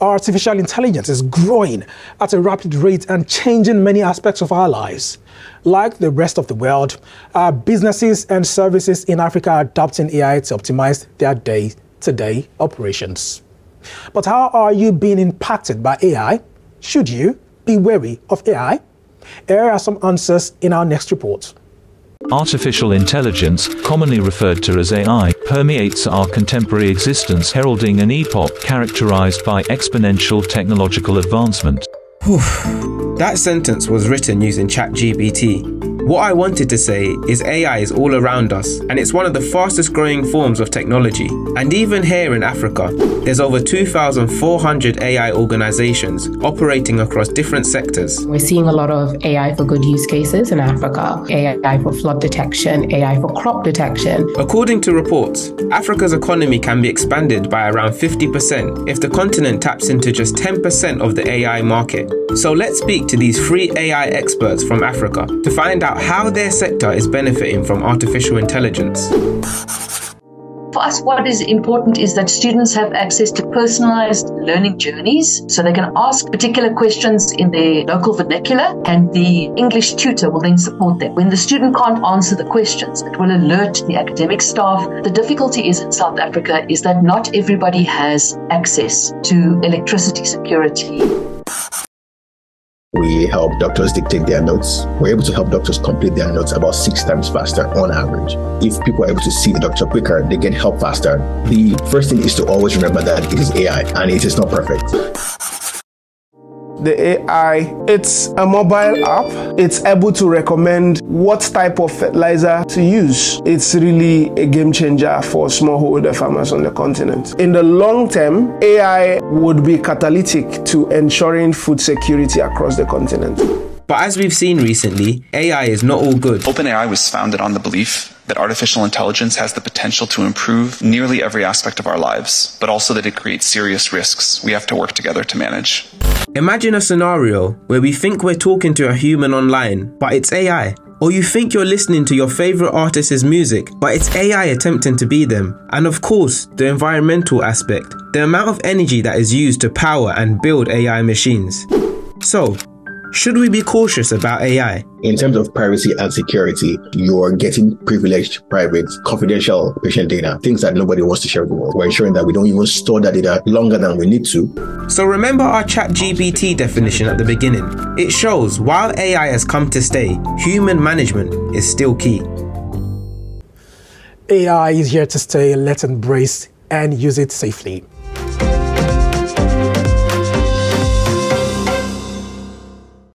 Artificial intelligence is growing at a rapid rate and changing many aspects of our lives. Like the rest of the world, our businesses and services in Africa are adopting AI to optimize their day-to-day -day operations. But how are you being impacted by AI? Should you be wary of AI? Here are some answers in our next report. Artificial intelligence, commonly referred to as AI, permeates our contemporary existence heralding an epoch characterized by exponential technological advancement. that sentence was written using ChatGPT, what I wanted to say is AI is all around us, and it's one of the fastest growing forms of technology. And even here in Africa, there's over 2,400 AI organizations operating across different sectors. We're seeing a lot of AI for good use cases in Africa AI for flood detection, AI for crop detection. According to reports, Africa's economy can be expanded by around 50% if the continent taps into just 10% of the AI market. So let's speak to these free AI experts from Africa to find out how their sector is benefiting from artificial intelligence. For us, what is important is that students have access to personalized learning journeys so they can ask particular questions in their local vernacular and the English tutor will then support them. When the student can't answer the questions, it will alert the academic staff. The difficulty is in South Africa is that not everybody has access to electricity security. We help doctors dictate their notes. We're able to help doctors complete their notes about six times faster on average. If people are able to see the doctor quicker, they get help faster. The first thing is to always remember that it is AI and it is not perfect the AI. It's a mobile app. It's able to recommend what type of fertilizer to use. It's really a game changer for smallholder farmers on the continent. In the long term, AI would be catalytic to ensuring food security across the continent. But as we've seen recently, AI is not all good. OpenAI was founded on the belief that artificial intelligence has the potential to improve nearly every aspect of our lives, but also that it creates serious risks we have to work together to manage. Imagine a scenario where we think we're talking to a human online, but it's AI. Or you think you're listening to your favorite artist's music, but it's AI attempting to be them. And of course, the environmental aspect, the amount of energy that is used to power and build AI machines. So, should we be cautious about AI? In terms of privacy and security, you're getting privileged, private, confidential patient data, things that nobody wants to share with the world. We're ensuring that we don't even store that data longer than we need to. So remember our chat ChatGPT definition at the beginning. It shows while AI has come to stay, human management is still key. AI is here to stay. Let's embrace and use it safely.